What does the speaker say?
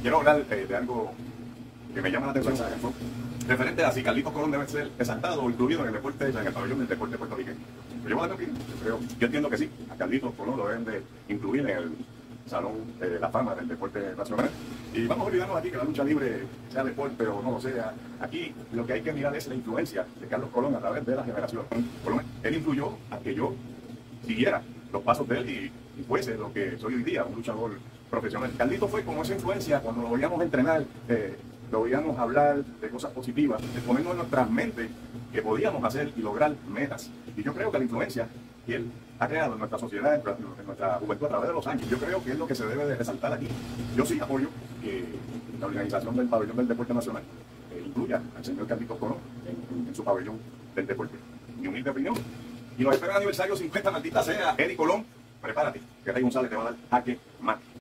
quiero hablar eh, de algo que me llama la atención, referente a si Carlitos Colón debe ser exaltado o incluido en el deporte, en el pabellón del deporte puertorriqueño. Yo yo, creo, yo entiendo que sí, a Carlitos Colón lo deben de incluir en el Salón de la Fama del Deporte Nacional. Y vamos a olvidarnos aquí que la lucha libre sea deporte o no lo sea. Aquí lo que hay que mirar es la influencia de Carlos Colón a través de la generación. Él influyó a que yo siguiera los pasos de él y, y fuese lo que soy hoy día, un luchador profesional. Carlito fue como esa influencia cuando lo veíamos entrenar, eh, lo veíamos hablar de cosas positivas, de ponernos en nuestras mentes que podíamos hacer y lograr metas. Y yo creo que la influencia que él ha creado en nuestra sociedad, en nuestra juventud a través de los años, yo creo que es lo que se debe de resaltar aquí. Yo sí apoyo que la organización del pabellón del deporte nacional eh, incluya al señor Carlitos Colón en, en, su pabellón del deporte. Mi humilde opinión. Y nos espera el aniversario 50, maldita sea, Eddie Colón, prepárate, que Rey González te va a dar jaque mate.